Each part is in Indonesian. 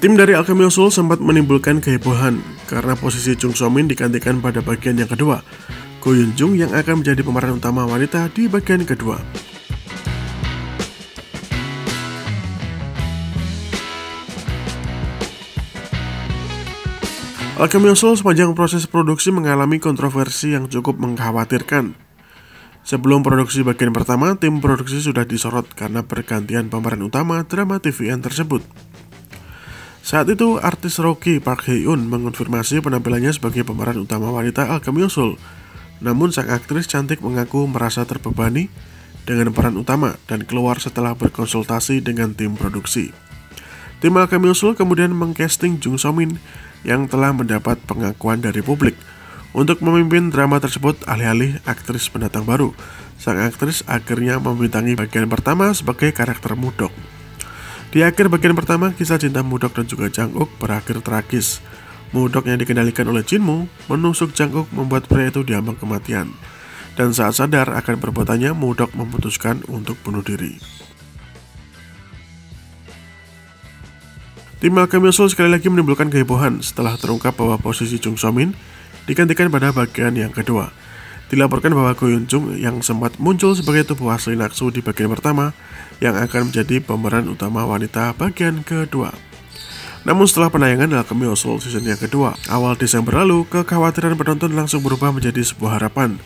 Tim dari Alchemy Soul sempat menimbulkan kehebohan karena posisi Chung So Min digantikan pada bagian yang kedua. Go Yun Jung yang akan menjadi pemeran utama wanita di bagian kedua. Alchemy Soul sepanjang proses produksi mengalami kontroversi yang cukup mengkhawatirkan. Sebelum produksi bagian pertama, tim produksi sudah disorot karena pergantian pemeran utama drama TVN tersebut. Saat itu, artis Rocky Park Hye-un mengonfirmasi penampilannya sebagai pemeran utama wanita Alchemy Soul. Namun sang aktris cantik mengaku merasa terbebani dengan peran utama dan keluar setelah berkonsultasi dengan tim produksi. Tim Alchemy Soul kemudian mengcasting Jung So Min yang telah mendapat pengakuan dari publik. Untuk memimpin drama tersebut, alih-alih aktris pendatang baru, sang aktris akhirnya membintangi bagian pertama sebagai karakter Mudok. Di akhir bagian pertama, kisah cinta Mudok dan juga Jang-uk berakhir tragis. Mudok yang dikendalikan oleh Jinmu menusuk Jang-uk membuat pria itu diambang kematian. Dan saat sadar akan perbuatannya, Mudok memutuskan untuk bunuh diri. Tim Alchemy Soul sekali lagi menimbulkan kehebohan setelah terungkap bahwa posisi Chung So Min digantikan pada bagian yang kedua. Dilaporkan bahwa Go Yun Jung yang sempat muncul sebagai tubuh asli Naksu di bagian pertama yang akan menjadi pemeran utama wanita bagian kedua. Namun setelah penayangan Alchemy Soul season yang kedua, awal Desember lalu, kekhawatiran penonton langsung berubah menjadi sebuah harapan.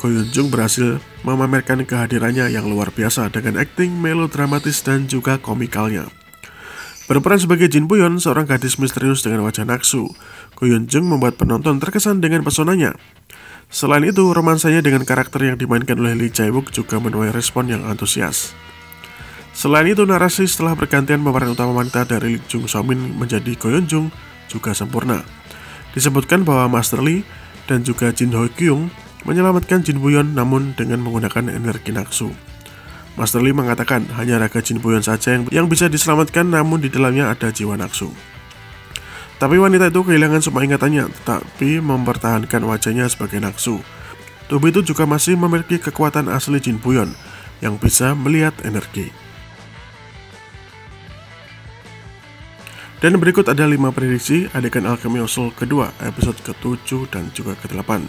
Go Yun Jung berhasil memamerkan kehadirannya yang luar biasa dengan akting melodramatis dan juga komikalnya. Berperan sebagai Jin Buyon, seorang gadis misterius dengan wajah naksu, Ko Yun Jung membuat penonton terkesan dengan pesonanya. Selain itu, romansanya dengan karakter yang dimainkan oleh Lee Jae Wook juga menuai respon yang antusias. Selain itu, narasi setelah pergantian pemeran utama wanita dari Lee Jung So Min menjadi Ko Yun Jung juga sempurna. Disebutkan bahwa Master Lee dan juga Jin Ho Kyung menyelamatkan Jin Buyon namun dengan menggunakan energi naksu. Master Lee mengatakan hanya raga Jin Buyon saja yang bisa diselamatkan namun di dalamnya ada jiwa naksu. Tapi wanita itu kehilangan semua ingatannya tetapi mempertahankan wajahnya sebagai naksu. Tubuh itu juga masih memiliki kekuatan asli Jin Buyon yang bisa melihat energi. Dan berikut ada 5 prediksi adegan Alchemy Soul kedua episode ke-7 dan juga ke-8.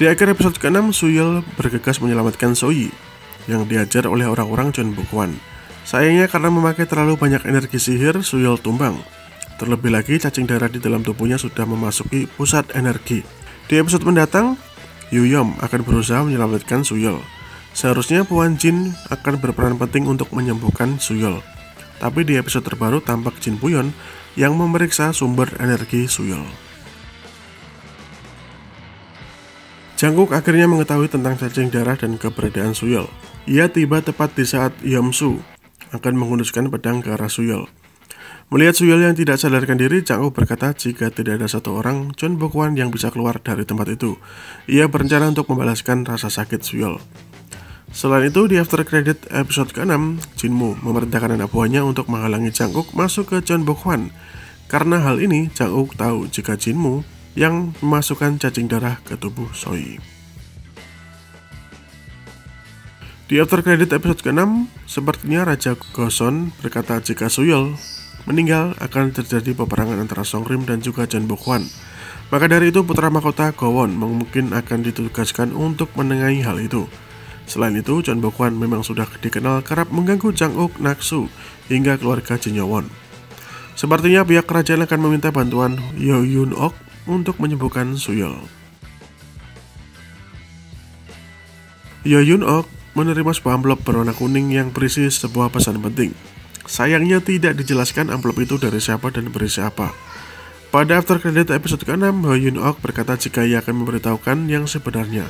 Di akhir episode ke-6, Suyel bergegas menyelamatkan Soyi yang diajar oleh orang-orang John Bukwan. Sayangnya karena memakai terlalu banyak energi sihir, Suyel tumbang. Terlebih lagi, cacing darah di dalam tubuhnya sudah memasuki pusat energi. Di episode mendatang, Yuyom akan berusaha menyelamatkan Suyel. Seharusnya Puan Jin akan berperan penting untuk menyembuhkan Suyel. Tapi di episode terbaru tampak Jin Puyon yang memeriksa sumber energi Suyel. Jangkuk akhirnya mengetahui tentang cacing darah dan keberadaan Suyol. Ia tiba tepat di saat Yomsu akan menghunuskan pedang ke arah Suyol. Melihat Suyol yang tidak sadarkan diri, Jangkuk berkata jika tidak ada satu orang Chun Bokwan yang bisa keluar dari tempat itu. Ia berencana untuk membalaskan rasa sakit Suyol. Selain itu, di after credit episode ke-6, Jinmu memerintahkan anak buahnya untuk menghalangi Jangkuk masuk ke Chun Bokwan. Karena hal ini, Jangkuk tahu jika Jinmu yang memasukkan cacing darah ke tubuh Soi. Di after credit episode ke-6, sepertinya Raja Goson berkata jika Suyol meninggal akan terjadi peperangan antara Songrim dan juga Jan Bokwan. Maka dari itu putra mahkota Gowon mungkin akan ditugaskan untuk menengahi hal itu. Selain itu, Jan Bokwan memang sudah dikenal kerap mengganggu Jang-uk Naksu hingga keluarga Jin Yowon. Sepertinya pihak kerajaan akan meminta bantuan Yo Yun Ok untuk menyembuhkan Suyol. Yo Yun Ok menerima sebuah amplop berwarna kuning yang berisi sebuah pesan penting. Sayangnya tidak dijelaskan amplop itu dari siapa dan berisi apa. Pada after credit episode ke-6, Ho Yun Ok berkata jika ia akan memberitahukan yang sebenarnya.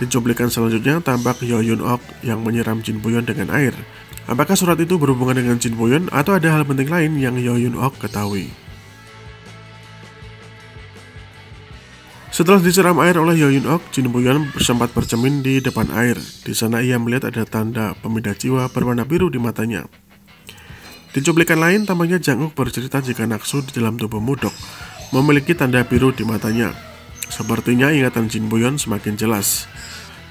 Di cuplikan selanjutnya tampak Yo Yun Ok yang menyiram Jin Buyon dengan air. Apakah surat itu berhubungan dengan Jin Buyon atau ada hal penting lain yang Yo Yun Ok ketahui? Setelah disiram air oleh Yoyun Ok, Jin Buyon sempat bercermin di depan air. Di sana ia melihat ada tanda pemindah jiwa berwarna biru di matanya. Di cuplikan lain, tampaknya Jang Ok bercerita jika Naksu di dalam tubuh Mudok memiliki tanda biru di matanya. Sepertinya ingatan Jin Buyon semakin jelas.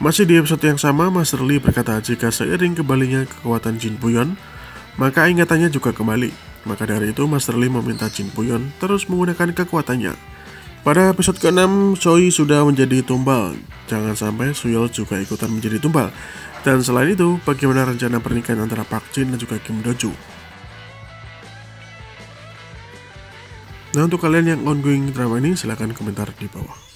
Masih di episode yang sama, Master Lee berkata jika seiring kembalinya kekuatan Jin Buyon, Maka ingatannya juga kembali. Maka dari itu Master Lee meminta Jin Puyon terus menggunakan kekuatannya. Pada episode ke-6, Choi sudah menjadi tumbal. Jangan sampai Suyol juga ikutan menjadi tumbal. Dan selain itu, bagaimana rencana pernikahan antara Park Jin dan juga Kim Do Nah untuk kalian yang ongoing drama ini silahkan komentar di bawah.